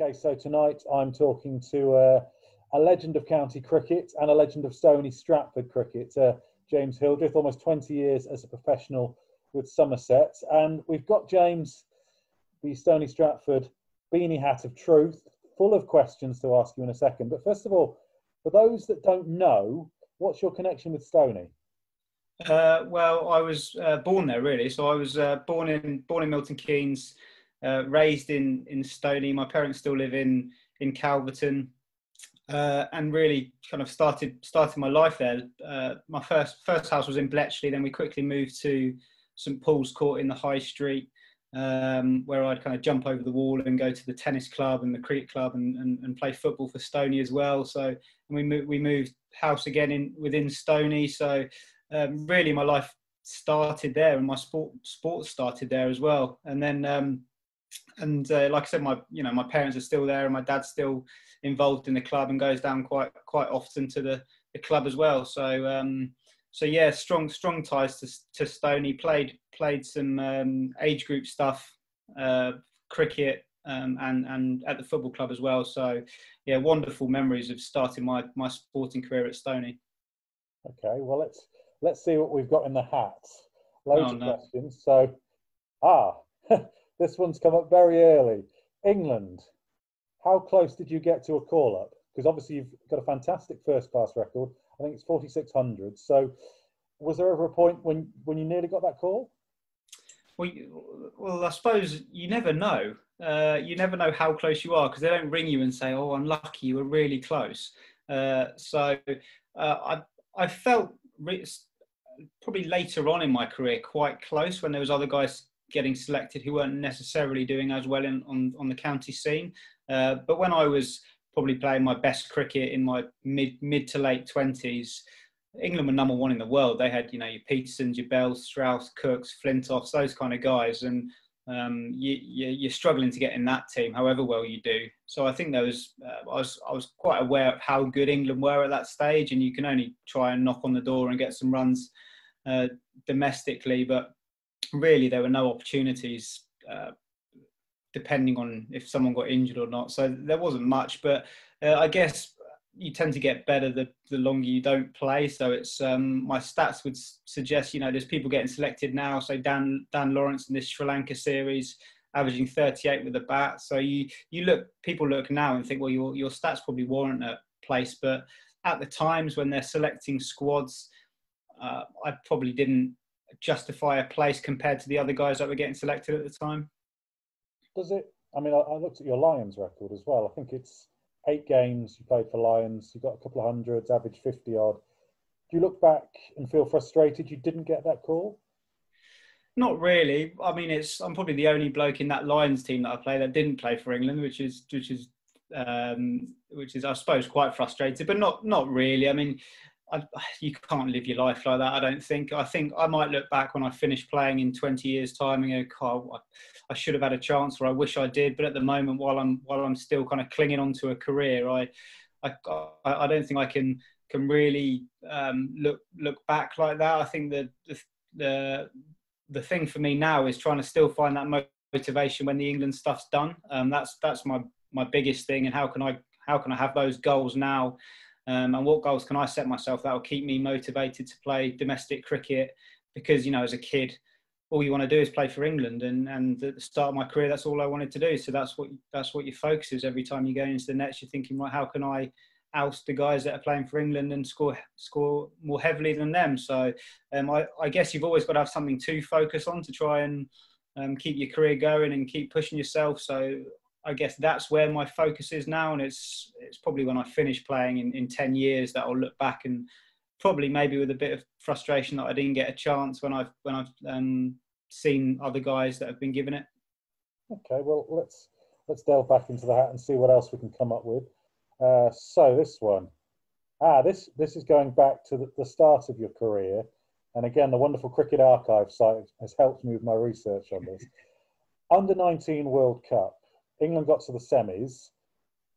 Okay, so tonight I'm talking to uh, a legend of county cricket and a legend of Stony Stratford cricket, uh, James Hildreth, almost 20 years as a professional with Somerset. And we've got James, the Stony Stratford beanie hat of truth, full of questions to ask you in a second. But first of all, for those that don't know, what's your connection with Stony? Uh, well, I was uh, born there really. So I was uh, born in born in Milton Keynes, uh, raised in in Stony. My parents still live in in Calverton, uh, and really kind of started started my life there. Uh, my first first house was in Bletchley. Then we quickly moved to St Paul's Court in the High Street, um, where I'd kind of jump over the wall and go to the tennis club and the cricket club and, and, and play football for Stony as well. So and we moved we moved house again in within Stony. So um, really, my life started there, and my sport sports started there as well. And then um, and uh, like I said, my you know my parents are still there, and my dad's still involved in the club and goes down quite quite often to the, the club as well. So um, so yeah, strong strong ties to to Stony. Played played some um, age group stuff, uh, cricket, um, and and at the football club as well. So yeah, wonderful memories of starting my my sporting career at Stony. Okay, well let's let's see what we've got in the hats. Loads oh, of no. questions. So ah. This one's come up very early. England, how close did you get to a call up? Because obviously you've got a fantastic first class record. I think it's 4,600. So was there ever a point when, when you nearly got that call? Well, well, I suppose you never know. Uh, you never know how close you are because they don't ring you and say, "Oh, I'm lucky, you were really close." Uh, so uh, I I felt re- probably later on in my career quite close when there was other guys getting selected who weren't necessarily doing as well in, on, on the county scene. Uh, but when I was probably playing my best cricket in my mid mid to late twenties, England were number one in the world. They had you know your Pietersens, your Bells, Strauss, Cooks, Flintoffs, those kind of guys, and um, you, are struggling to get in that team, however well you do. So I think there was uh, I was I was quite aware of how good England were at that stage, and you can only try and knock on the door and get some runs uh, domestically, but really there were no opportunities uh, depending on if someone got injured or not. So there wasn't much, but uh, I guess you tend to get better the, the longer you don't play. So it's um, my stats would suggest you know there's people getting selected now. So Dan Dan Lawrence in this Sri Lanka series averaging 38 with the bat. So you you look people look now and think well your your stats probably warrant a place, but at the times when they're selecting squads, uh, I probably didn't justify a place compared to the other guys that were getting selected at the time? Does it? I mean, I, I looked at your Lions record as well. I think it's eight games you played for Lions. You got a couple of hundreds, average 50 odd. Do you look back and feel frustrated you didn't get that call? Not really. I mean, it's I'm probably the only bloke in that Lions team that I play that didn't play for England, which is which is um, which is I suppose quite frustrated, but not not really. I mean, I, you can't live your life like that. I don't think. I think I might look back when I finish playing in 20 years' time and go, "God, I, I should have had a chance, or I wish I did." But at the moment, while I'm while I'm still kind of clinging on to a career, I, I, I don't think I can can really um, look look back like that. I think that the, the the thing for me now is trying to still find that motivation when the England stuff's done. Um, that's that's my my biggest thing, and how can I how can I have those goals now? Um, and what goals can I set myself that will keep me motivated to play domestic cricket? Because you know, as a kid, all you want to do is play for England, and and at the start of my career, that's all I wanted to do. So that's what that's what your focus is. Every time you go into the nets, you're thinking, right, how can I oust the guys that are playing for England and score score more heavily than them? So um, I, I guess you've always got to have something to focus on to try and um, keep your career going and keep pushing yourself. So I guess that's where my focus is now, and it's it's probably when I finish playing in, in ten years that I'll look back and probably maybe with a bit of frustration that I didn't get a chance when I've when I've um, seen other guys that have been given it. Okay, well let's let's delve back into that and see what else we can come up with. Uh, so this one, ah, this this is going back to the, the start of your career, and again the wonderful Cricket Archive site has helped me with my research on this. Under 19 World Cup England got to the semis,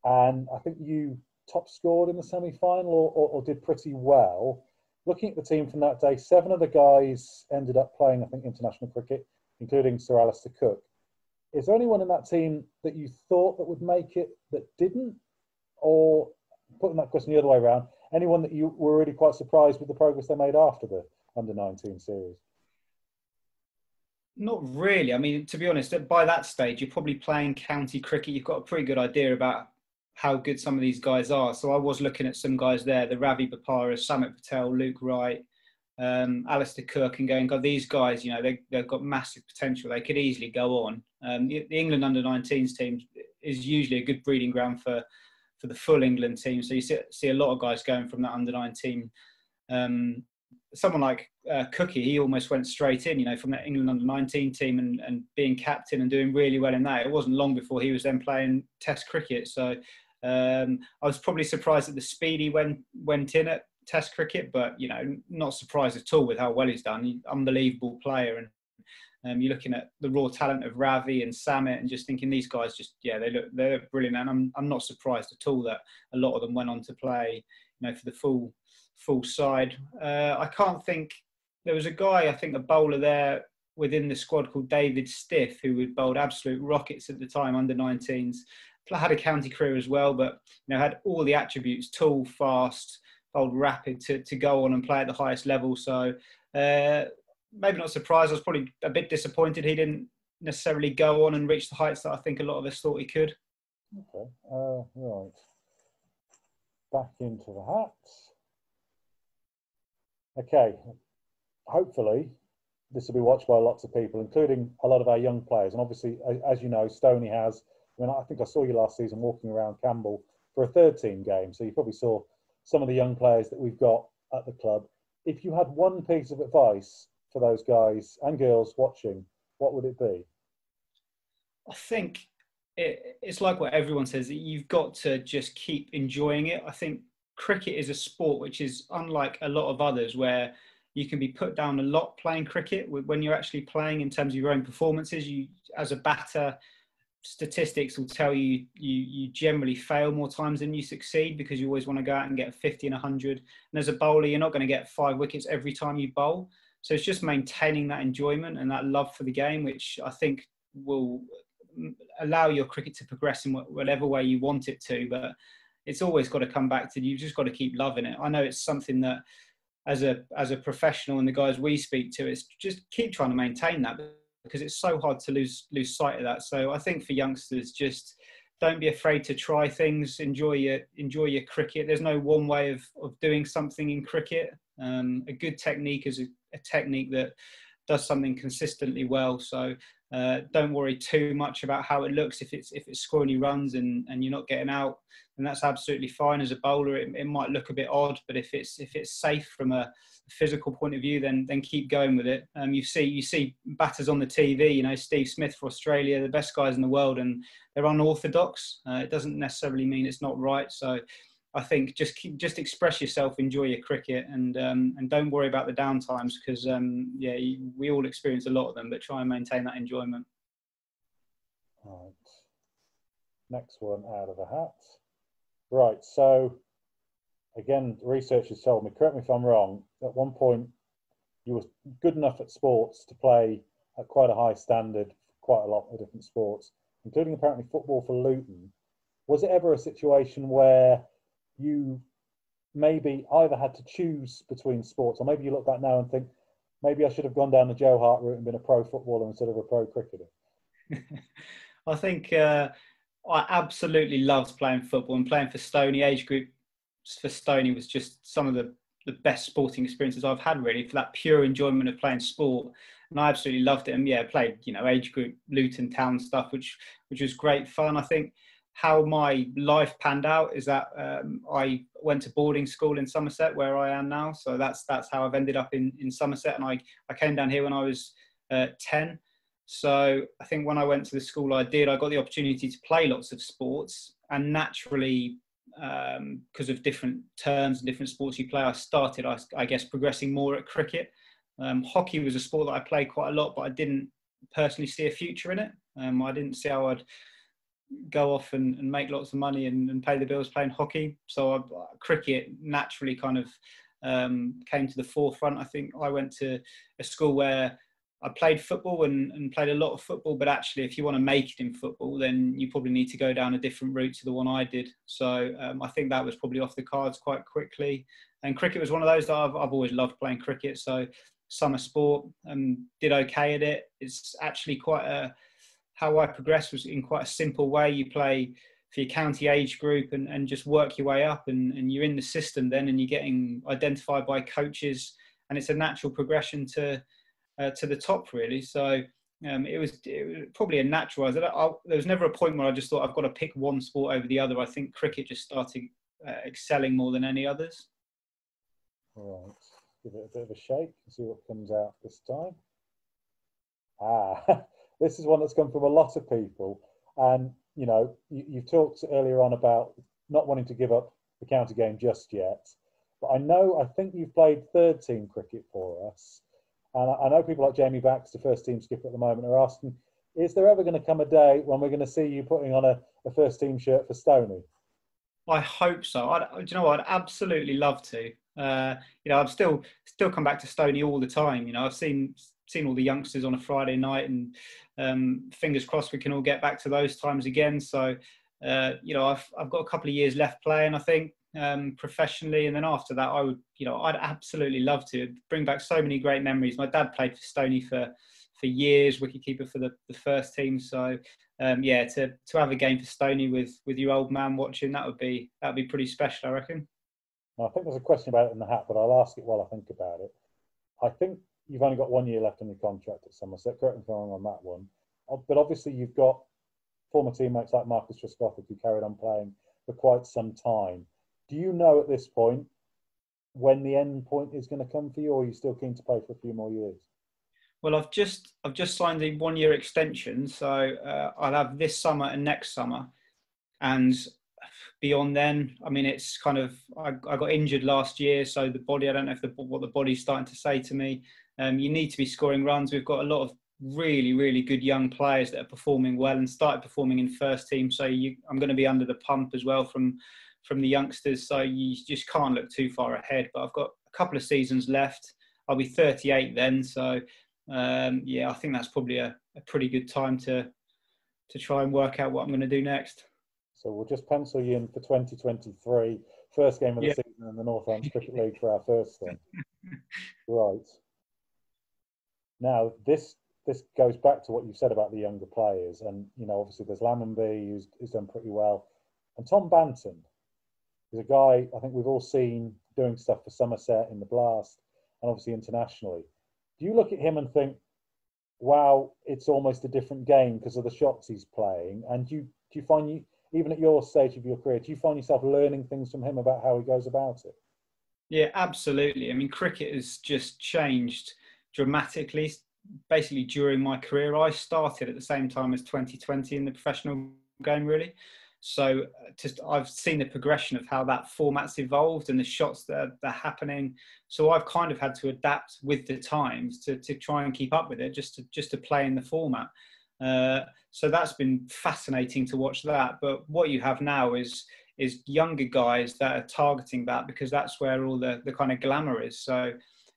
and I think you top scored in the semi final or, or, or, did pretty well. Looking at the team from that day, seven of the guys ended up playing, I think, international cricket, including Sir Alastair Cook. is there anyone in that team that you thought that would make it that didn't? Or putting that question the other way around, anyone that you were really quite surprised with the progress they made after the under 19 series? Not really. I mean, to be honest, by that stage, you're probably playing county cricket. You've got a pretty good idea about how good some of these guys are. So I was looking at some guys there, the Ravi Boparas, Samit Patel, Luke Wright, um, Alastair Cook, and going, God, these guys, you know, they, have got massive potential. They could easily go on. Um, the, England under 19s team is usually a good breeding ground for, for the full England team. So you see, see a lot of guys going from that under 19 um, someone like uh, Cookie, he almost went straight in, you know, from that England under 19 team and, and being captain and doing really well in that. It wasn't long before he was then playing Test cricket. So um, I was probably surprised at the speed he went went in at Test cricket, but you know, not surprised at all with how well he's done. He, unbelievable player, and um, you're looking at the raw talent of Ravi and Samit, and just thinking these guys just yeah they look they look brilliant, and I'm I'm not surprised at all that a lot of them went on to play you know for the full full side. Uh, I can't think. There was a guy, I think, a bowler there within the squad called David Stiff, who would bowled absolute rockets at the time, under 19s. Had a county career as well, but you know had all the attributes: tall, fast, bowled rapid to, to go on and play at the highest level. So uh, maybe not surprised. I was probably a bit disappointed he didn't necessarily go on and reach the heights that I think a lot of us thought he could. Okay, uh, right. Back into the hats. Okay, hopefully this will be watched by lots of people, including a lot of our young players. And obviously, as you know, Stony has. I mean, I think I saw you last season walking around Campbell for a third team game, so you probably saw some of the young players that we've got at the club. If you had one piece of advice for those guys and girls watching, what would it be? I think it, it's like what everyone says you've got to just keep enjoying it. I think cricket is a sport which is unlike a lot of others where you can be put down a lot playing cricket. When you're actually playing in terms of your own performances you as a batter statistics will tell you you you generally fail more times than you succeed because you always want to go out and get 50 and 100 and as a bowler you're not going to get five wickets every time you bowl. So it's just maintaining that enjoyment and that love for the game which i think will allow your cricket to progress in whatever way you want it to. But it's always got to come back to you've just got to keep loving it. I know it's something that as a as a professional and the guys we speak to, it's just keep trying to maintain that because it's so hard to lose lose sight of that. So I think for youngsters, just don't be afraid to try things. Enjoy your enjoy your cricket. There's no one way of of doing something in cricket. Um, a good technique is a, a technique that does something consistently well. So uh, don't worry too much about how it looks. If it's if it's scoring you runs and, and you're not getting out, then that's absolutely fine. As a bowler, it, it might look a bit odd, but if it's if it's safe from a physical point of view, then then keep going with it. Um, you see you see batters on the TV. You know Steve Smith for Australia, the best guys in the world, and they're unorthodox. Uh, it doesn't necessarily mean it's not right. So I think just keep, just express yourself, enjoy your cricket, and um, and don't worry about the downtimes because um, yeah, you, we all experience a lot of them, but try and maintain that enjoyment. Right. Next one out of the hat. Right. So again, research has told me. Correct me if I'm wrong. At one point, you were good enough at sports to play at quite a high standard, quite a lot of different sports, including apparently football for Luton. Was it ever a situation where you maybe either had to choose between sports, or maybe you look back now and think, maybe I should have gone down the Joe Hart route and been a pro footballer instead of a pro cricketer? I think uh, I absolutely loved playing football and playing for Stony. Age group for Stony was just some of the, the best sporting experiences I've had, really, for that pure enjoyment of playing sport. And I absolutely loved it. And yeah, played, you know, age group Luton Town stuff, which which was great fun. I think how my life panned out is that um, I went to boarding school in Somerset, where I am now. So that's that's how I've ended up in, in Somerset. And I, I came down here when I was uh, 10. So I think when I went to the school I did, I got the opportunity to play lots of sports. And naturally, because um, of different terms and different sports you play, I started, I, I guess, progressing more at cricket. Um, hockey was a sport that I played quite a lot, but I didn't personally see a future in it. Um, I didn't see how I'd go off and, and make lots of money and, and, pay the bills playing hockey. So I, cricket naturally kind of um, came to the forefront. I think I went to a school where I played football and, and played a lot of football, but actually, if you want to make it in football, then you probably need to go down a different route to the one I did. So um, I think that was probably off the cards quite quickly. And cricket was one of those that I've, I've always loved playing cricket. So summer sport and did okay at it. It's actually quite a how I progressed was in quite a simple way. You play for your county age group and, and just work your way up and, and you're in the system then and you're getting identified by coaches and it's a natural progression to uh, to the top really. So um, it, was, it was probably a natural I, I, there was never a point where I just thought I've got to pick one sport over the other. I think cricket just started uh, excelling more than any others. All right. Give it a bit of a shake and see what comes out this time. Ah this is one that's come from a lot of people and you know, you, you talked earlier on about not wanting to give up the county game just yet. But I know, I think you've played third team cricket for us. And I, I know people like Jamie Baxter, first team skipper at the moment, are asking, is there ever going to come a day when we're going to see you putting on a, a first team shirt for Stony? I hope so. I, do you know what? I'd absolutely love to. Uh, you know, I've still still come back to Stony all the time. You know, I've seen seen all the youngsters on a Friday night, and um, fingers crossed we can all get back to those times again. So, uh, you know, I've I've got a couple of years left playing, I think, um, professionally, and then after that, I would, you know, I'd absolutely love to bring back so many great memories. My dad played for Stony for for years, wicketkeeper for the, the first team. So, um, yeah, to to have a game for Stony with with your old man watching, that would be that would be pretty special, I reckon. I think there's a question about it in the hat, but I'll ask it while I think about it. I think you've only got one year left on your contract at Somerset. Correct me if I'm wrong on that one. Uh, but obviously, you've got former teammates like Marcus Trescothick who carried on playing for quite some time. Do you know at this point when the end point is going to come for you, or are you still keen to play for a few more years? Well, I've just I've just signed a one year extension, so uh, I'll have this summer and next summer, and beyond then, I mean, it's kind of I, I got injured last year, so the body I don't know if the, what the body's starting to say to me. Um, you need to be scoring runs. We've got a lot of really, really good young players that are performing well and started performing in first team. So you, I'm going to be under the pump as well from from the youngsters. So you just can't look too far ahead. But I've got a couple of seasons left. I'll be 38 then. So um, yeah, I think that's probably a, a pretty good time to to try and work out what I'm going to do next. So we'll just pencil you in for 2023, first game of the yeah. season in the Northants Cricket League for our first thing. right. Now, this this goes back to what you said about the younger players, and you know, obviously there's Lammonby who's, who's done pretty well, and Tom Banton is a guy I think we've all seen doing stuff for Somerset in the Blast, and obviously internationally. Do you look at him and think, "Wow, it's almost a different game because of the shots he's playing"? And do you do you find you even at your stage of your career, do you find yourself learning things from him about how he goes about it? Yeah, absolutely. I mean, cricket has just changed dramatically. Basically, during my career, I started at the same time as 2020 in the professional game, really. So, uh, just I've seen the progression of how that format's evolved and the shots that are, that are happening. So, I've kind of had to adapt with the times to, to try and keep up with it, just to just to play in the format. Uh, so that's been fascinating to watch that. But what you have now is is younger guys that are targeting that because that's where all the, the kind of glamour is. So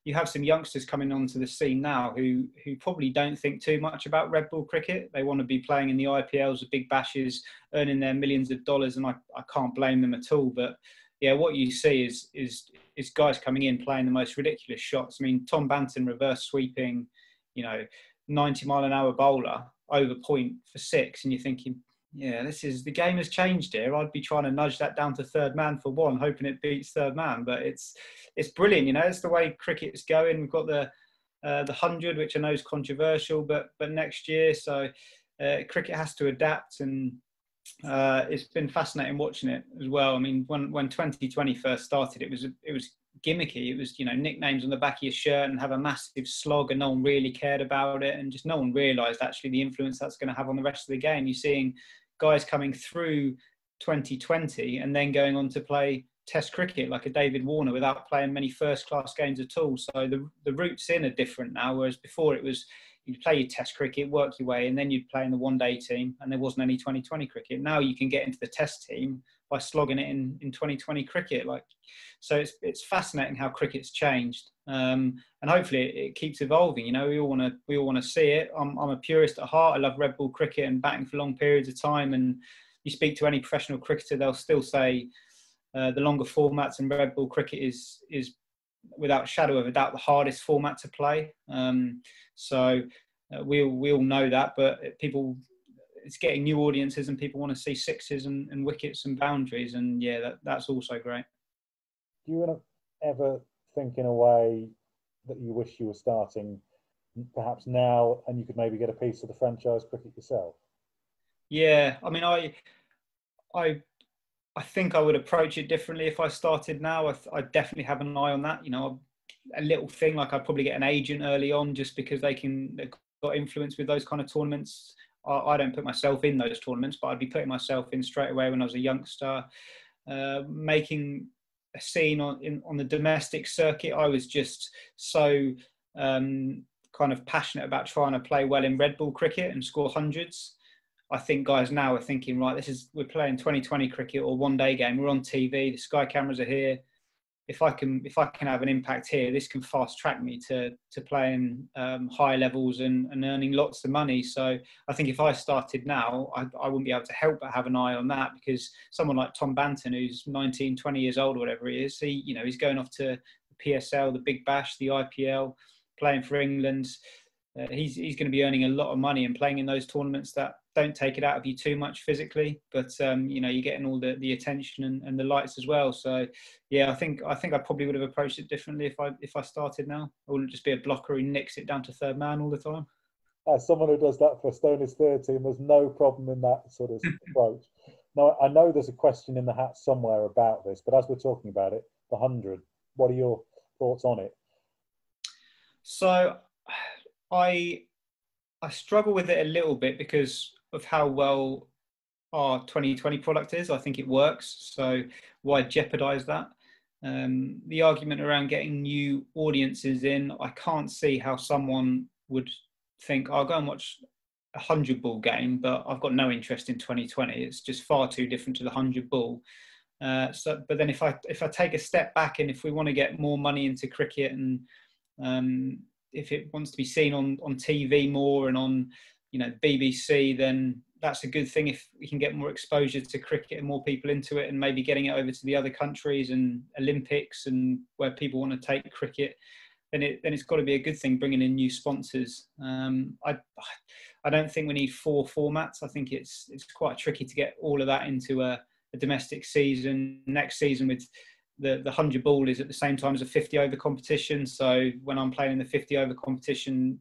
you have some youngsters coming onto the scene now who who probably don't think too much about red ball cricket. They want to be playing in the IPLs, the big bashes, earning their millions of dollars, and I, I can't blame them at all. But yeah, what you see is is is guys coming in playing the most ridiculous shots. I mean, Tom Banton reverse sweeping, you know, 90 mile an hour bowler over point for six, and you're thinking, yeah, this is the game has changed here. I'd be trying to nudge that down to third man for one, hoping it beats third man. But it's it's brilliant, you know. It's the way cricket's going. We've got the uh, the hundred, which I know is controversial, but but next year, so uh, cricket has to adapt, and uh, it's been fascinating watching it as well. I mean, when when 2020 first started, it was it was gimmicky. It was, you know, nicknames on the back of your shirt and have a massive slog, and no one really cared about it, and just no one realised actually the influence that's going to have on the rest of the game. You're seeing guys coming through 2020 and then going on to play Test cricket like a David Warner without playing many first class games at all. So the the roots in are different now, whereas before it was you'd play your Test cricket, work your way, and then you'd play in the one day team, and there wasn't any 2020 cricket. Now you can get into the Test team by slogging it in, in 2020 cricket. Like, so it's it's fascinating how cricket's changed, um, and hopefully it, it, keeps evolving. You know, we all want to we all want to see it. I'm I'm a purist at heart. I love red ball cricket and batting for long periods of time. And you speak to any professional cricketer, they'll still say uh, the longer formats and red ball cricket is is without shadow of a doubt the hardest format to play. Um, so uh, we we all know that, but people it's getting new audiences and people want to see sixes and, and wickets and boundaries, and yeah, that, that's also great. Do you ever think in a way that you wish you were starting perhaps now and you could maybe get a piece of the franchise cricket yourself? Yeah, I mean, I, I, I think I would approach it differently if I started now. I, I definitely have an eye on that. You know, a little thing like I'd probably get an agent early on just because they can they've got influence with those kind of tournaments. I, don't put myself in those tournaments, but I'd be putting myself in straight away when I was a youngster, uh, making a scene on in, on the domestic circuit. I was just so um, kind of passionate about trying to play well in red ball cricket and score hundreds. I think guys now are thinking, right, this is we're playing 2020 cricket or one day game. We're on TV. The sky cameras are here if I can if I can have an impact here, this can fast track me to to playing um, high levels and, and earning lots of money. So I think if I started now, I, I wouldn't be able to help but have an eye on that because someone like Tom Banton, who's 19, 20 years old or whatever he is, he you know he's going off to the PSL, the Big Bash, the IPL, playing for England. Uh, he's he's going to be earning a lot of money and playing in those tournaments that don't take it out of you too much physically, but um, you know you're getting all the, the attention and, and the lights as well. So yeah, I think I think I probably would have approached it differently if I if I started now. I wouldn't just be a blocker who nicks it down to third man all the time. As someone who does that for Stoney's third team, there's no problem in that sort of approach. Now I know there's a question in the hat somewhere about this, but as we're talking about it, the hundred, what are your thoughts on it? So I I struggle with it a little bit because of how well our 2020 product is. I think it works. So why jeopardize that? Um, the argument around getting new audiences in, I can't see how someone would think, I'll go and watch a 100 ball game, but I've got no interest in 2020. It's just far too different to the 100 ball. Uh, so, but then if I if I take a step back and if we want to get more money into cricket and um, if it wants to be seen on on TV more and on you know BBC, then that's a good thing if we can get more exposure to cricket and more people into it, and maybe getting it over to the other countries and Olympics and where people want to take cricket. Then it then it's got to be a good thing bringing in new sponsors. Um, I I don't think we need four formats. I think it's it's quite tricky to get all of that into a, a domestic season next season with the the hundred ball is at the same time as a fifty over competition. So when I'm playing in the fifty over competition,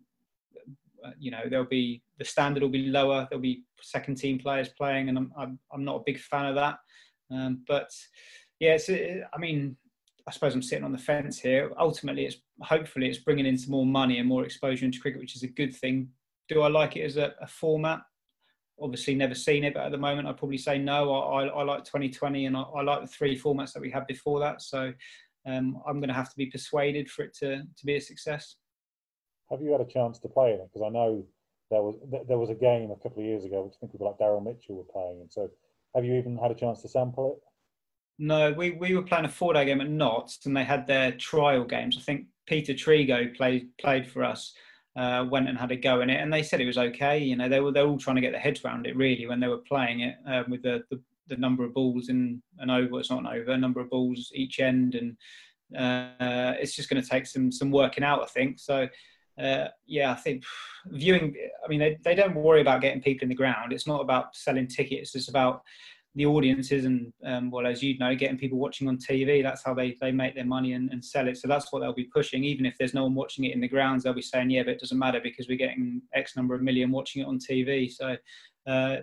you know there'll be the standard will be lower. There'll be second team players playing, and I'm I'm, I'm not a big fan of that. Um, but yeah, it's, it, I mean, I suppose I'm sitting on the fence here. Ultimately, it's hopefully it's bringing in some more money and more exposure into cricket, which is a good thing. Do I like it as a, a format? Obviously, never seen it, but at the moment, I'd probably say no. I, I, I like 2020, and I, I, like the three formats that we had before that. So um, I'm going to have to be persuaded for it to to be a success. Have you had a chance to play in it? Because I know there was there was a game a couple of years ago which I think people like Daryl Mitchell were playing. And so, have you even had a chance to sample it? No, we, we were playing a four day game at Notts, and they had their trial games. I think Peter Trego played played for us. Uh, went and had a go in it, and they said it was okay. You know, they were they were all trying to get their heads around it really when they were playing it uh, with the, the, the number of balls in an over. It's not an over, a number of balls each end, and uh, it's just going to take some some working out, I think. So uh, yeah, I think viewing. I mean, they, they don't worry about getting people in the ground. It's not about selling tickets. It's about the audiences and um, well, as you know, getting people watching on TV. That's how they they make their money and, and sell it. So that's what they'll be pushing. Even if there's no one watching it in the grounds, they'll be saying, yeah, but it doesn't matter because we're getting X number of million watching it on TV. So, uh,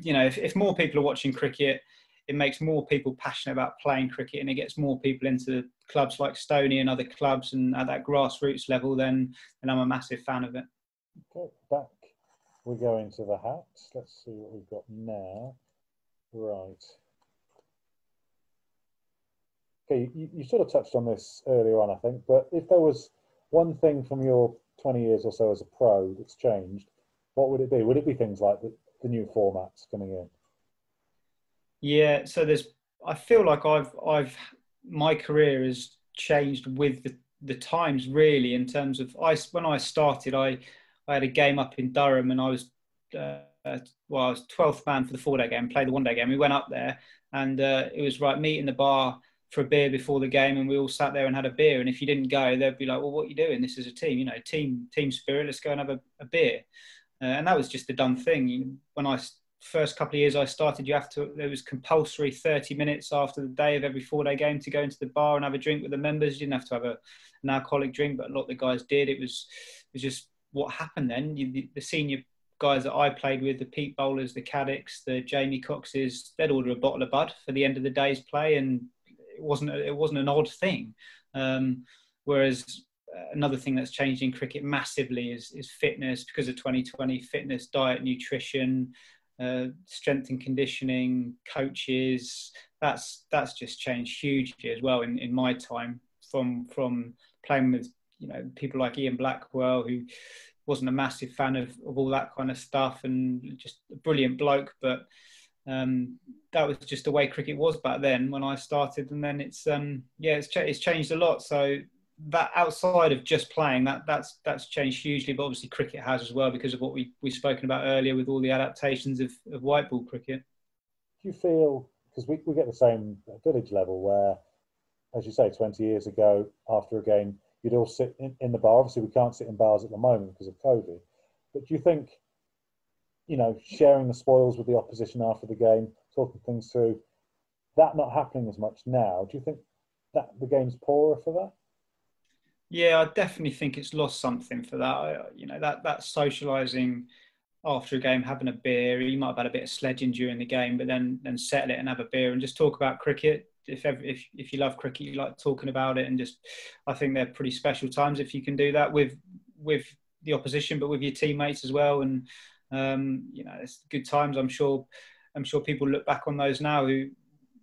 you know, if, if more people are watching cricket it makes more people passionate about playing cricket and it gets more people into clubs like Stony and other clubs and at that grassroots level, then, then I'm a massive fan of it. Okay, back we go into the hats. Let's see what we've got now. Right. Okay, you, you sort of touched on this earlier on, I think, but if there was one thing from your 20 years or so as a pro that's changed, what would it be? Would it be things like the, the new formats coming in? Yeah, so there's I feel like I've I've my career has changed with the, the times really in terms of I when I started I I had a game up in Durham and I was uh, well I was 12th man for the four day game played the one day game. We went up there and uh, it was right meet in the bar for a beer before the game and we all sat there and had a beer. And if you didn't go they'd be like well what are you doing? This is a team you know team team spirit. Let's go and have a, a beer. Uh, and that was just a done thing. When I first couple of years I started, you have to, there was compulsory 30 minutes after the day of every four day game to go into the bar and have a drink with the members. You didn't have to have a, an alcoholic drink, but a lot of the guys did. It was, it was just what happened then. You, the, the, senior guys that I played with, the Pete Bowlers, the Caddicks, the Jamie Coxes, they'd order a bottle of Bud for the end of the day's play. And it wasn't, it wasn't an odd thing. Um, whereas another thing that's changed in cricket massively is, is fitness because of 2020 fitness diet nutrition uh, strength and conditioning coaches. That's that's just changed hugely as well in, in my time from from playing with you know people like Ian Blackwell who wasn't a massive fan of, of all that kind of stuff and just a brilliant bloke but um, that was just the way cricket was back then when I started and then it's um, yeah it's, ch- it's changed a lot so that outside of just playing, that that's that's changed hugely. But obviously, cricket has as well because of what we we've spoken about earlier with all the adaptations of, of white ball cricket. Do you feel because we, we get the same village level where, as you say, twenty years ago after a game, you'd all sit in, in the bar. Obviously, we can't sit in bars at the moment because of COVID. But do you think, you know, sharing the spoils with the opposition after the game, talking things through, that not happening as much now? Do you think that the game's poorer for that? Yeah, I definitely think it's lost something for that. You know, that that socialising after a game, having a beer. You might have had a bit of sledging during the game, but then then settle it and have a beer and just talk about cricket. If ever, if if you love cricket, you like talking about it, and just I think they're pretty special times if you can do that with with the opposition, but with your teammates as well. And um, you know, it's good times. I'm sure. I'm sure people look back on those now who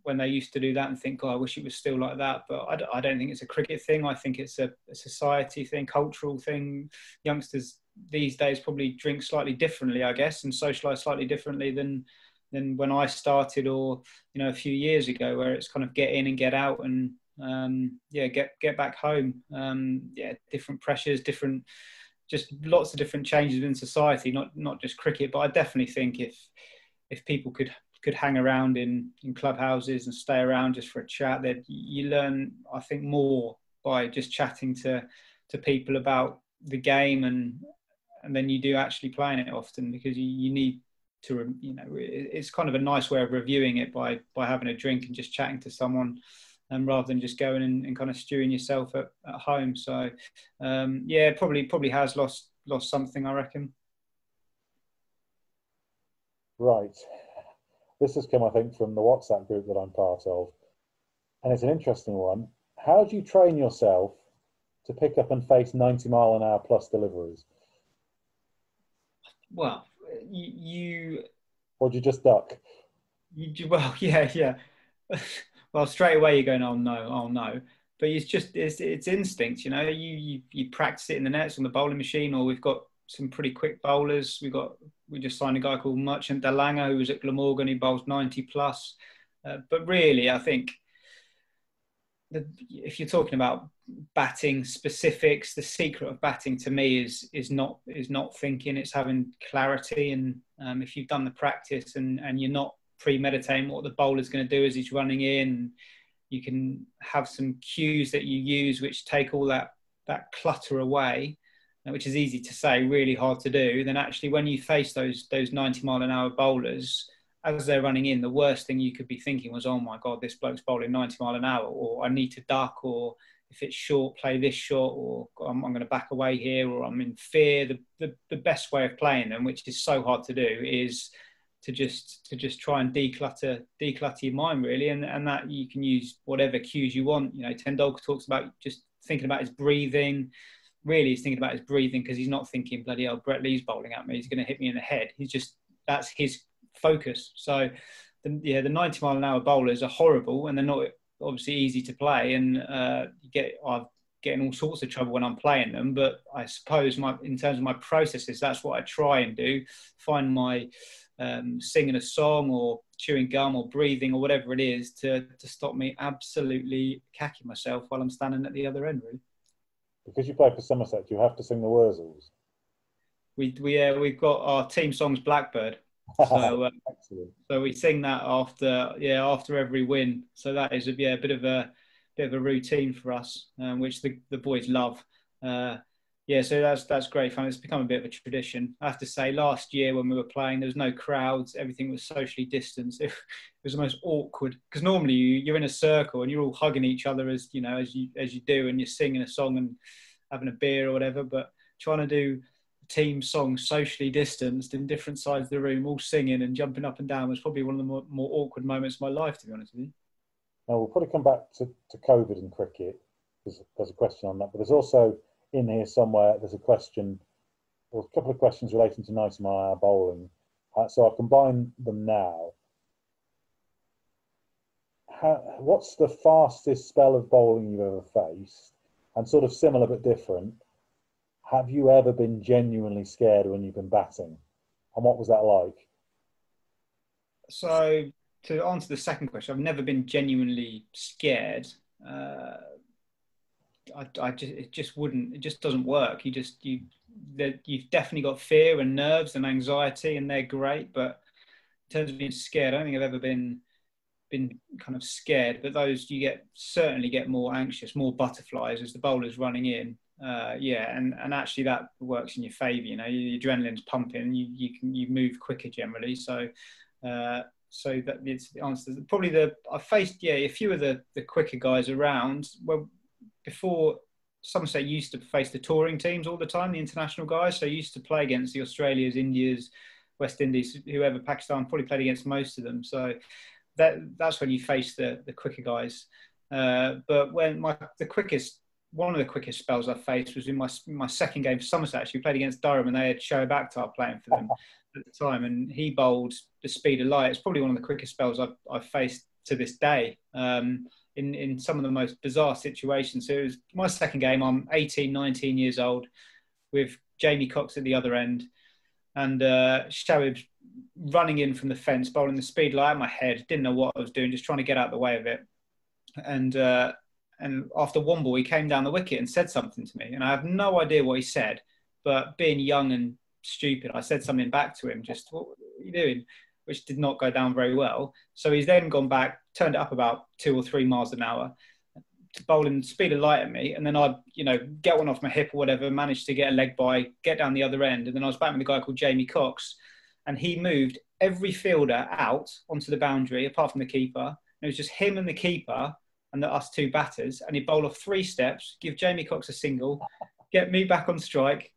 when they used to do that and think, oh, I wish it was still like that. But I d- I don't think it's a cricket thing. I think it's a, a, society thing, cultural thing. Youngsters these days probably drink slightly differently, I guess, and socialise slightly differently than than when I started or you know a few years ago, where it's kind of get in and get out and um, yeah, get get back home. Um, yeah, different pressures, different just lots of different changes in society, not not just cricket. But I definitely think if if people could could hang around in in clubhouses and stay around just for a chat. That you learn, I think, more by just chatting to to people about the game and and then you do actually playing it often because you, you need to you know it's kind of a nice way of reviewing it by by having a drink and just chatting to someone um, rather than just going and, and kind of stewing yourself at, at home. So um, yeah probably probably has lost lost something i reckon. Right this has come, I think, from the WhatsApp group that I'm part of. And it's an interesting one. How do you train yourself to pick up and face 90 mile an hour plus deliveries? Well, you. you or do you just duck? You, do well, yeah, yeah. well, straight away you're going, oh no, oh no. But it's just it's, it's instinct, you know. You, you you practice it in the nets on the bowling machine, or we've got some pretty quick bowlers. We've got we just signed a guy called Marchant de Lange who was at Glamorgan. He bowls 90 plus. Uh, but really, I think the, if you're talking about batting specifics, the secret of batting to me is is not is not thinking. It's having clarity. And um, if you've done the practice and and you're not premeditating what the bowler's going to do as he's running in, you can have some cues that you use which take all that that clutter away which is easy to say, really hard to do, then actually when you face those those 90 mile an hour bowlers as they're running in, the worst thing you could be thinking was, oh my god, this bloke's bowling 90 mile an hour, or I need to duck, or if it's short, play this short, or I'm, I'm going to back away here, or I'm in fear. The, the the best way of playing them, which is so hard to do, is to just to just try and declutter declutter your mind really, and and that you can use whatever cues you want. You know, Tendulkar talks about just thinking about his breathing really he's thinking about his breathing because he's not thinking bloody hell Brett Lee's bowling at me he's going to hit me in the head. He's just that's his focus. So the, yeah the 90 mile an hour bowlers are horrible and they're not obviously easy to play and uh, you get I've getting all sorts of trouble when I'm playing them but I suppose my in terms of my processes that's what I try and do. Find my um, singing a song or chewing gum or breathing or whatever it is to, to stop me absolutely cacking myself while I'm standing at the other end, really. Because you play for Somerset, you have to sing the Wurzels. We, we, uh, we've got our team song's Blackbird. So, uh, so we sing that after, yeah, after every win. So that is a, yeah, a bit of a, bit of a routine for us, um, which the, the boys love. Uh, yeah, so that's that's great fun. It's become a bit of a tradition. I have to say, last year when we were playing, there was no crowds. Everything was socially distanced. It, was the most awkward because normally you, you're in a circle and you're all hugging each other as you know as you as you do, and you're singing a song and having a beer or whatever. But trying to do team songs socially distanced in different sides of the room, all singing and jumping up and down, was probably one of the more, more awkward moments of my life, to be honest with you. Now we'll probably come back to, to COVID and cricket because there's a question on that, but there's also in here somewhere, there's a question, or a couple of questions relating to 90 mile hour bowling. Uh, so I'll combine them now. How, what's the fastest spell of bowling you've ever faced? And sort of similar but different. Have you ever been genuinely scared when you've been batting? And what was that like? So, to answer the second question, I've never been genuinely scared. Uh, I, I just it just wouldn't it just doesn't work. You just you you've definitely got fear and nerves and anxiety, and they're great. But in terms of being scared, I don't think I've ever been been kind of scared. But those you get certainly get more anxious, more butterflies as the bowler's running in. Uh, yeah, and, and actually that works in your favour. You know, your adrenaline's pumping. You you can you move quicker generally. So. Uh, so that it's the answer. Probably the I faced yeah a few of the the quicker guys around. Well, before Somerset used to face the touring teams all the time, the international guys. So used to play against the Australias, Indias, West Indies, whoever, Pakistan, probably played against most of them. So that that's when you face the, the quicker guys. Uh, but when my the quickest one of the quickest spells I faced was in my my second game for Somerset. Actually, we played against Durham, and they had Shoaib Akhtar playing for them at the time, and he bowled the speed of light. It's probably one of the quickest spells I've, I've faced to this day. Um, in, in some of the most bizarre situations. So it was my second game. I'm 18, 19 years old with Jamie Cox at the other end and uh, running in from the fence, bowling the speed light at my head. Didn't know what I was doing, just trying to get out of the way of it. And uh, and after one ball, he came down the wicket and said something to me, and I have no idea what he said. But being young and stupid, I said something back to him. Just what are you doing? Which did not go down very well. So he's then gone back, turned it up about two or three miles an hour, bowling speed of light at me, and then I'd you know get one off my hip or whatever, managed to get a leg by, get down the other end, and then I was back with a guy called Jamie Cox, and he moved every fielder out onto the boundary apart from the keeper. it was just him and the keeper and the, us two batters, and he'd bowl off three steps, give Jamie Cox a single, get me back on strike,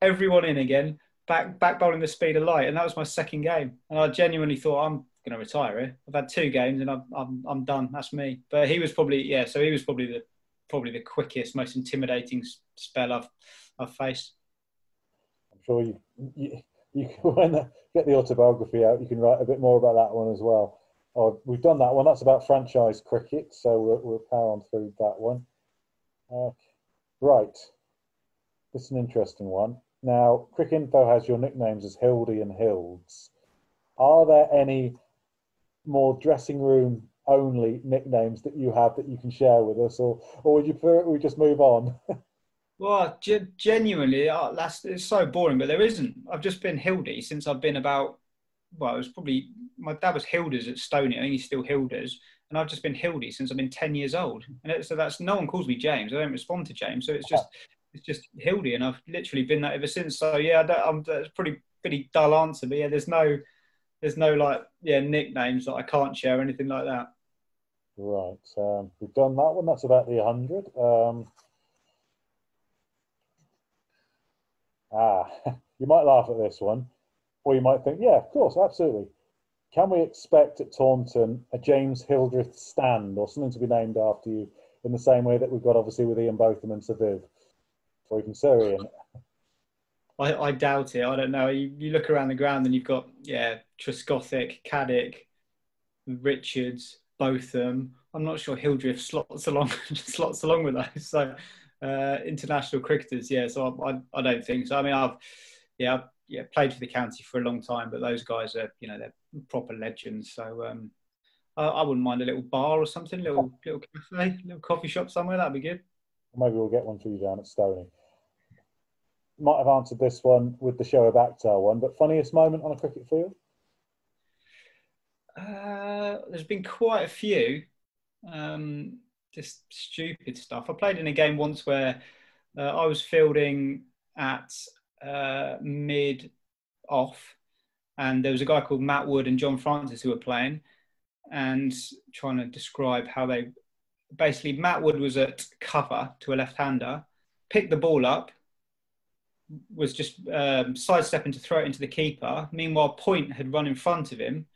everyone in again, back back bowling the speed of light, and that was my second game. And I genuinely thought I'm going to retire here. I've had two games and I'm, I'm I'm done. That's me. But he was probably yeah. So he was probably the probably the quickest, most intimidating spell I've I've faced. I'm sure you you, you when get the autobiography out, you can write a bit more about that one as well. Oh, we've done that one. That's about franchise cricket, so we'll, we'll power on through that one. Uh, right, is an interesting one. Now, Cricinfo has your nicknames as Hildy and Hilds. Are there any more dressing room only nicknames that you have that you can share with us, or or would you prefer we just move on? well, g- genuinely, uh, that's it's so boring, but there isn't. I've just been Hildy since I've been about. Well, it was probably my dad was Hilders at Stony. I think he's still Hilders, and I've just been Hildy since I've been ten years old. And it, so that's no one calls me James. I don't respond to James, so it's just it's just Hildy, and I've literally been that ever since. So yeah, I'm that's pretty pretty dull answer, but yeah, there's no there's no like yeah nicknames that I can't share or anything like that. Right, um, we've done that one. That's about the hundred. Um, ah, you might laugh at this one, or you might think, yeah, of course, absolutely. Can we expect at Taunton a James Hildreth stand or something to be named after you in the same way that we've got obviously with Ian Botham and Sir Viv? Or even Surrey I, I doubt it. I don't know. You, you look around the ground and you've got yeah Trescothick, Caddick, Richards, Botham. I'm not sure Hildreth slots along slots along with those. So uh, international cricketers, yeah. So I, I, I, don't think so. I mean, I've yeah yeah, played for the county for a long time, but those guys are, you know, they're proper legends. So um, I, I, wouldn't mind a little bar or something, little little cafe, little coffee shop somewhere. That'd be good. Maybe we'll get one for you down at Stony. Might have answered this one with the Shoaib Akhtar one, but funniest moment on a cricket field? Uh, there's been quite a few. Um, just stupid stuff. I played in a game once where uh, I was fielding at uh, mid off, and there was a guy called Matt Wood and John Francis who were playing, and trying to describe how they basically Matt Wood was at cover to a left-hander, picked the ball up, was just um, sidestepping to throw it into the keeper. Meanwhile, Point had run in front of him,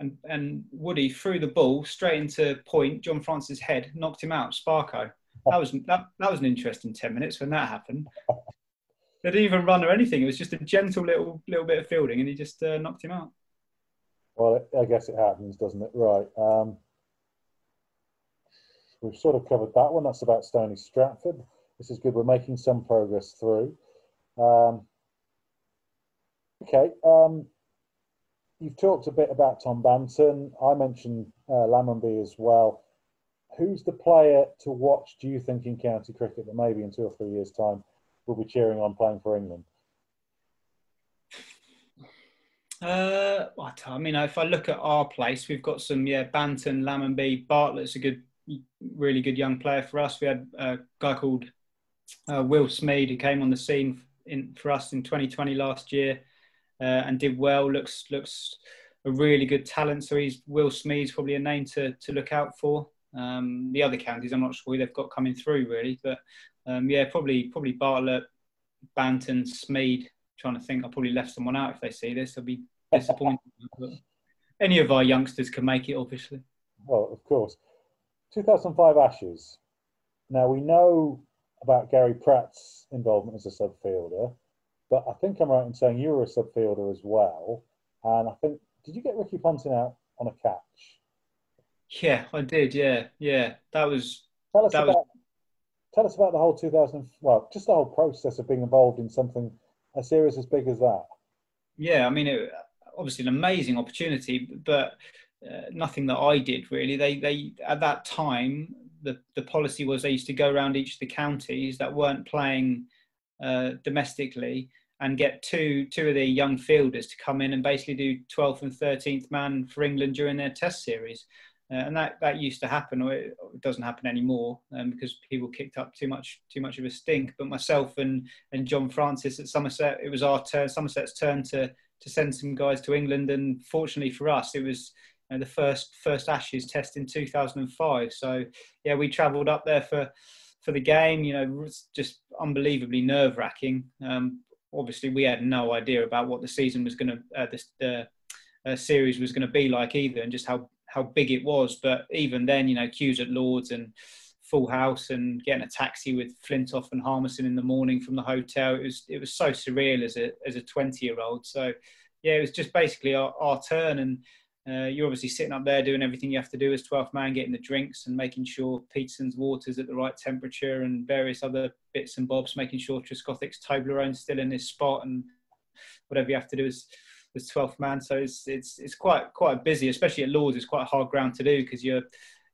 and and Woody threw the ball straight into Point. John Francis' head knocked him out. Sparko. That was that, that was an interesting ten minutes when that happened. They didn't even run or anything. It was just a gentle little little bit of fielding, and he just uh, knocked him out. Well, I guess it happens, doesn't it? Right. Um, we've sort of covered that one. That's about Stony Stratford. This is good. We're making some progress through. Um, okay. Um, you've talked a bit about Tom Banton. I mentioned uh, Lammonby as well. Who's the player to watch, do you think, in county cricket that maybe in two or three years' time will be cheering on playing for England? Uh, I mean, if I look at our place, we've got some yeah, Banton, Lammonby, Bartlett's a good, really good young player for us. We had a guy called uh, Will Smeed who came on the scene in for us in 2020 last year uh, and did well. Looks looks a really good talent. So he's Will Smeed's probably a name to to look out for. Um, the other counties, I'm not sure who they've got coming through really, but um, yeah, probably probably Bartlett, Banton, Smeed. Trying to think, I'll probably left someone out if they see this. I'll be disappointed. any of our youngsters can make it, obviously. Well, of course. 2005 Ashes. Now we know about Gary Pratt's involvement as a subfielder, but I think I'm right in saying you were a subfielder as well. And I think, did you get Ricky Ponting out on a catch? Yeah, I did. Yeah, yeah. That was. Tell us about. Was... Tell us about the whole 2000. Well, just the whole process of being involved in something as serious as big as that. Yeah, I mean, it, obviously an amazing opportunity, but uh, nothing that I did really. They they at that time the the policy was they used to go around each of the counties that weren't playing uh, domestically and get two two of the young fielders to come in and basically do 12th and 13th man for England during their Test series. Uh, and that, that used to happen, or it, it doesn't happen anymore, um, because people kicked up too much too much of a stink. But myself and and John Francis at Somerset, it was our turn, Somerset's turn to to send some guys to England, and fortunately for us, it was know, the first first Ashes test in 2005. So yeah, we travelled up there for for the game. You know, just unbelievably nerve wracking. Um, obviously, we had no idea about what the season was going to, uh, the uh, series was going to be like either, and just how how big it was. But even then, you know, queues at Lords and full house and getting a taxi with Flintoff and Harmison in the morning from the hotel. It was it was so surreal as a as a 20 year old. So yeah, it was just basically our, our turn and uh, you're obviously sitting up there doing everything you have to do as 12th man, getting the drinks and making sure Pietersen's water's at the right temperature and various other bits and bobs, making sure Trescothick's Toblerone's still in his spot and whatever you have to do as, as 12th man. So it's, it's, it's quite, quite busy, especially at Lords, it's quite hard ground to do because you're,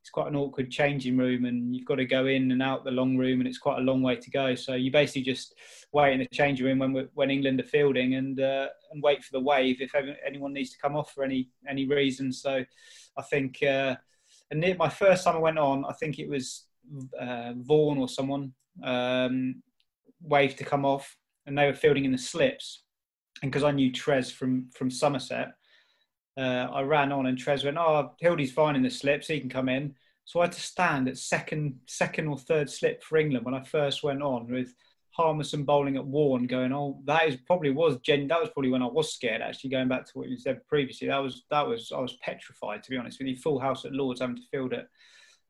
it's quite an awkward changing room and you've got to go in and out the long room and it's quite a long way to go. So you basically just wait in the changing room when when England are fielding and uh, and wait for the wave if anyone needs to come off for any any reason. So I think uh, and my first time I went on, I think it was uh, Vaughan or someone um, waved to come off and they were fielding in the slips. And because I knew Trez from from Somerset, uh, I ran on and Trez went, oh, Hildy's fine in the slips, he can come in. So I had to stand at second, second or third slip for England when I first went on with Harmison bowling at Warne, going, oh, that is probably was gen. That was probably when I was scared. Actually, going back to what you said previously, that was that was I was petrified to be honest with you. Full house at Lords, having to field it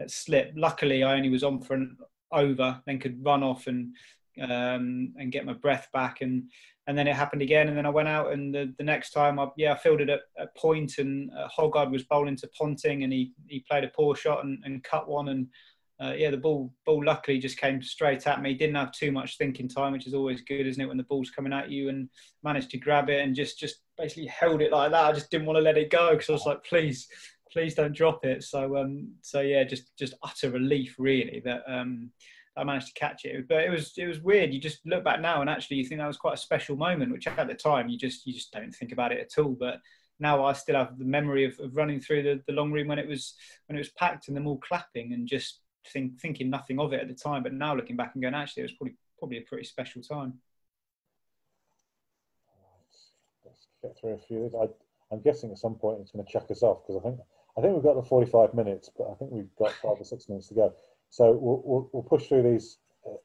at slip. Luckily, I only was on for an over, then could run off and um, and get my breath back and and then it happened again. And then I went out, and the, the next time, I yeah, I fielded at, at point, and uh, Hoggard was bowling to Ponting, and he he played a poor shot and, and cut one, and uh, yeah, the ball ball luckily just came straight at me. Didn't have too much thinking time, which is always good, isn't it? When the ball's coming at you, and managed to grab it and just just basically held it like that. I just didn't want to let it go because I was like, please, please don't drop it. So um, so yeah, just just utter relief really that um, I managed to catch it. But it was it was weird. You just look back now and actually you think that was quite a special moment, which at the time you just you just don't think about it at all. But now I still have the memory of, of running through the, the long room when it was when it was packed and them all clapping and just think, thinking nothing of it at the time, but now looking back and going, actually, it was probably probably a pretty special time. Let's get through a few. I, I'm guessing at some point it's going to chuck us off because I think I think we've got the 45 minutes, but I think we've got five or six minutes to go. So we'll, we'll, we'll push through these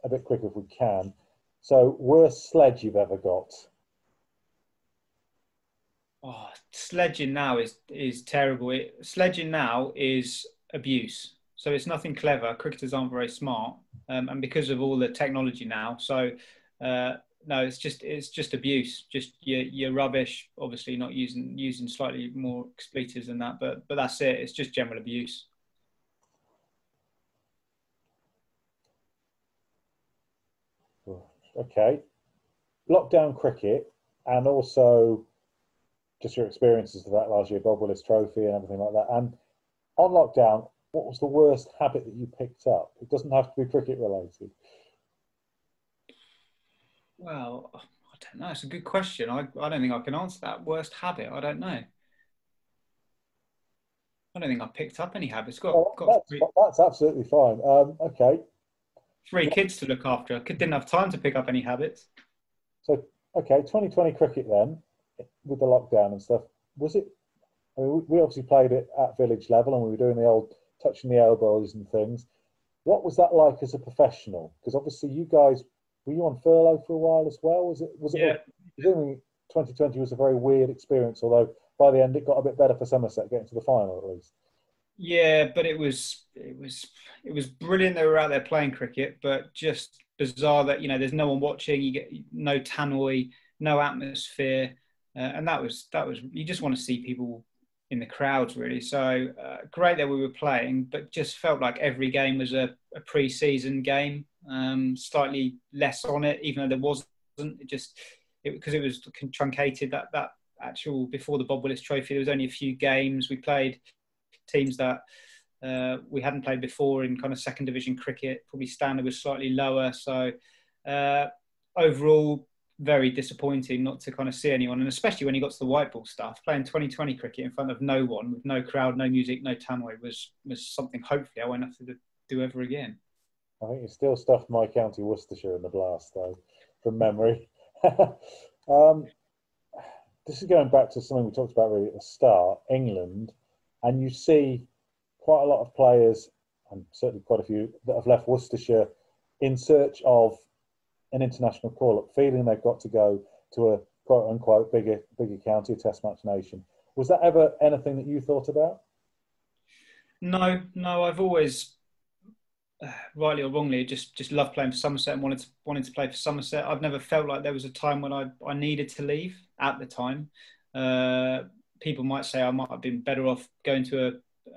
a bit quicker if we can. So worst sledge you've ever got? Oh, sledging now is is terrible. It, sledging now is abuse. So it's nothing clever. Cricketers aren't very smart, um, and because of all the technology now, so uh, no, it's just it's just abuse. Just you're, you're rubbish. Obviously, not using using slightly more expletives than that, but but that's it. It's just general abuse. Okay, lockdown cricket, and also just your experiences of that last year, Bob Willis Trophy and everything like that. And on lockdown, what was the worst habit that you picked up? It doesn't have to be cricket related. Well, I don't know. It's a good question. I, I don't think I can answer that. Worst habit? I don't know. I don't think I picked up any habits. Got, oh, got that's, that's, absolutely fine. Um, okay. Three kids to look after. I didn't have time to pick up any habits. So, okay, 2020 cricket then, with the lockdown and stuff, was it? I mean, we obviously played it at village level and we were doing the old touching the elbows and things. What was that like as a professional? Because obviously you guys were you on furlough for a while as well? Was it was it? Yeah. Presumably 2020 was a very weird experience. Although by the end it got a bit better for Somerset getting to the final at least. Yeah, but it was it was it was brilliant. They were out there playing cricket, but just bizarre that you know there's no one watching. You get no tannoy, no atmosphere, uh, and that was that was you just want to see people in the crowds really. So uh, great that we were playing, but just felt like every game was a, a pre-season game. Um, slightly less on it, even though there wasn't. It just because it, it, was truncated. That that actual before the Bob Willis Trophy, there was only a few games. We played teams that uh, we hadn't played before in kind of second division cricket. Probably standard was slightly lower. So uh, overall, very disappointing not to kind of see anyone, and especially when you got to the white ball stuff, playing 2020 cricket in front of no one, with no crowd, no music, no tannoy, was was something. Hopefully, I won't have to do ever again. I think you still stuffed my county Worcestershire in the blast, though, from memory. um, this is going back to something we talked about really at the start, England, and you see quite a lot of players, and certainly quite a few that have left Worcestershire in search of an international call up, feeling they've got to go to a quote unquote bigger bigger county, a test match nation. Was that ever anything that you thought about? No, no. I've always, rightly or wrongly, just just loved playing for Somerset and wanted to wanted to play for Somerset. I've never felt like there was a time when I I needed to leave at the time. Uh, people might say I might have been better off going to a,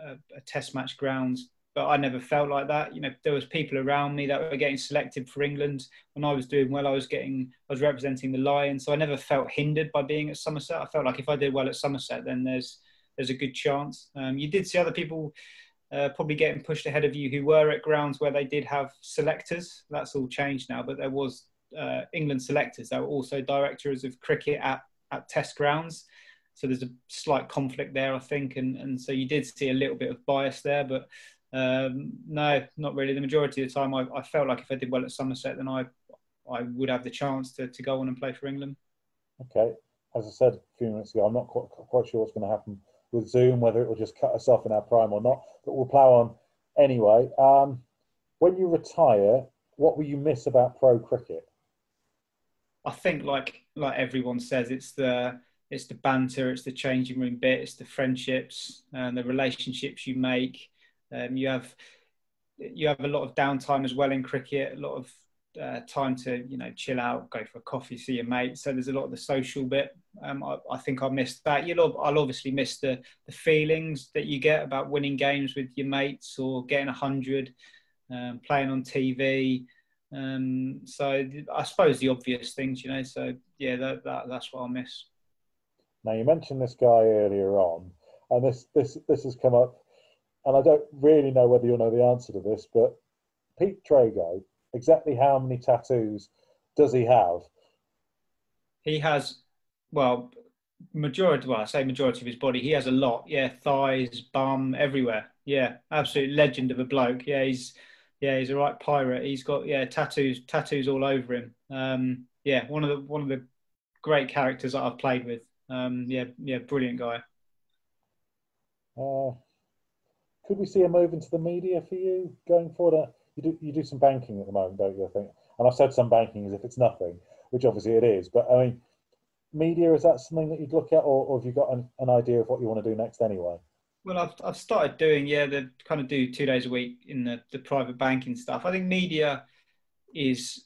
a, a test match grounds but I never felt like that. You know, there was people around me that were getting selected for England. When I was doing well, I was getting, I was representing the Lions, so I never felt hindered by being at Somerset. I felt like if I did well at Somerset, then there's there's a good chance. Um, you did see other people uh, probably getting pushed ahead of you who were at grounds where they did have selectors. That's all changed now, but there was uh, England selectors that were also directors of cricket at at Test grounds. So there's a slight conflict there, I think, and and so you did see a little bit of bias there, but um, no, not really. The majority of the time, I, I, felt like if I did well at Somerset, then I I would have the chance to, to go on and play for England. Okay, as I said a few minutes ago, I'm not quite, quite sure what's going to happen with Zoom, whether it will just cut us off in our prime or not. But we'll plough on anyway. Um, when you retire, what will you miss about pro cricket? I think, like like everyone says, it's the it's the banter, it's the changing room bit, it's the friendships and the relationships you make. Um, you have you have a lot of downtime as well in cricket, a lot of uh, time to you know chill out, go for a coffee, see your mates. So there's a lot of the social bit. Um, I, I, think I missed that. You'll I'll obviously miss the the feelings that you get about winning games with your mates or getting a hundred. um, playing on TV. Um, so I suppose the obvious things, you know. So yeah, that, that that's what I'll miss. Now you mentioned this guy earlier on, and this this this has come up, and I don't really know whether you'll know the answer to this, but Pete Trego, exactly how many tattoos does he have? He has, well, majority. Well, I say majority of his body. He has a lot. Yeah, thighs, bum, everywhere. Yeah, absolute legend of a bloke. Yeah, he's yeah he's a right pirate. He's got yeah tattoos tattoos all over him. Um, yeah, one of the one of the great characters that I've played with. Um, yeah, yeah, brilliant guy. Uh, could we see a move into the media for you going forward? Uh, you do you do some banking at the moment, don't you? I think, and I've said some banking as if it's nothing, which obviously it is. But I mean, media is that something that you'd look at, or, or have you got an, an idea of what you want to do next anyway? Well, I've I've started doing yeah the kind of do two days a week in the the private banking stuff. I think media is.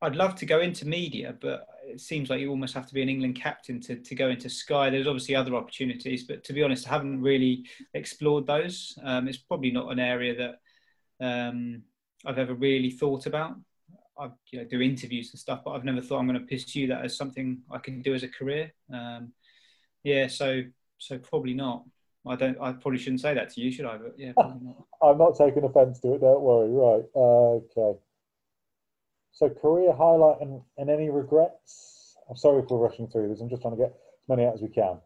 I'd love to go into media, but it seems like you almost have to be an England captain to, to go into Sky. There's obviously other opportunities, but to be honest, I haven't really explored those. Um, it's probably not an area that um, I've ever really thought about. I you know, do interviews and stuff, but I've never thought I'm going to pursue that as something I can do as a career. Um, yeah, so so probably not. I don't. I probably shouldn't say that to you, should I? But yeah, probably not. I'm not taking offence to it. Don't worry. Right. Uh, okay. So career highlight and, and any regrets? I'm sorry if we're rushing through this. I'm just trying to get as many out as we can.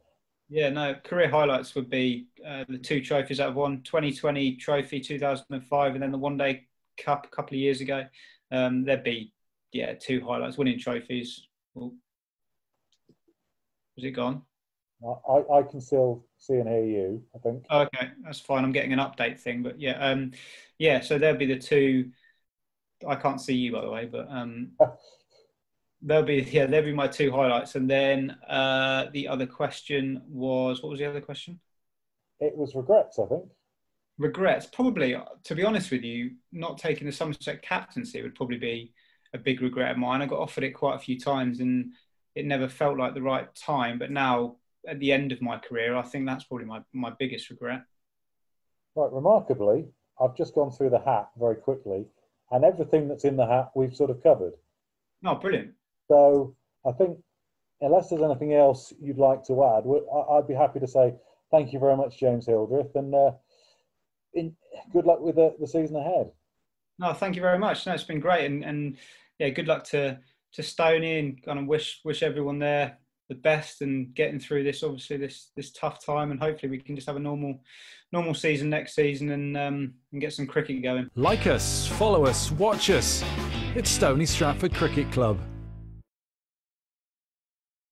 Yeah, no, career highlights would be uh, the two trophies that I've won 2020 trophy 2005 and then the one day cup a couple of years ago. Um, there'd be, yeah, two highlights winning trophies. was it gone? I, I can still see and hear you, I think. okay, that's fine. I'm getting an update thing, but yeah, um, yeah. So there'd be the two. I can't see you by the way, but um, there'll be yeah, there'll be my two highlights, and then uh, the other question was what was the other question? It was regrets, I think. Regrets, probably. To be honest with you, not taking the Somerset captaincy would probably be a big regret of mine. I got offered it quite a few times, and it never felt like the right time. But now at the end of my career, I think that's probably my, my biggest regret. Right, remarkably, I've just gone through the hat very quickly, and everything that's in the hat we've sort of covered. Oh, brilliant. So I think, unless there's anything else you'd like to add, I'd be happy to say thank you very much, James Hildreth, and uh, in, good luck with the, the season ahead. No, thank you very much. No, it's been great, and, and yeah, good luck to to Stony, and kind of wish wish everyone there the best and getting through this obviously this this tough time and hopefully we can just have a normal normal season next season and um, and get some cricket going. Like us, follow us, watch us. It's Stony Stratford Cricket Club.